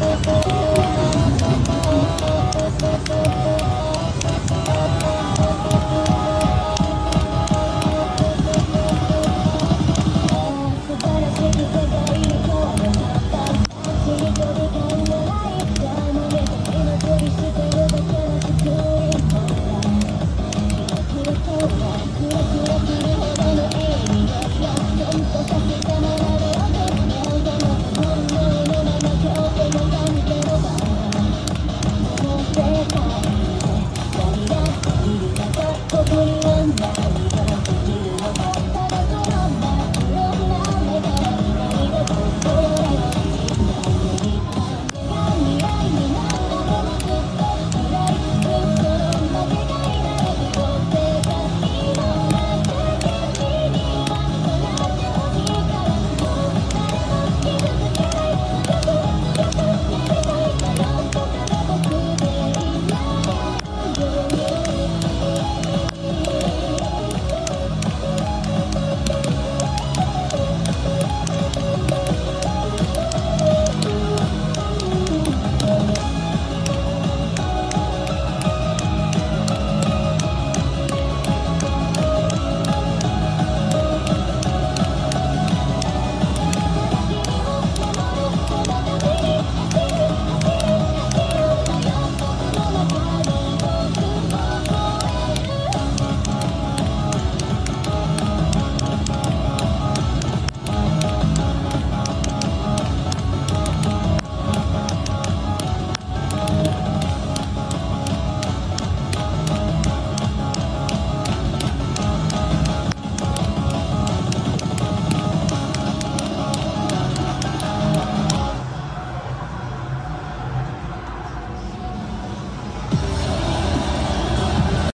Oh, oh, oh.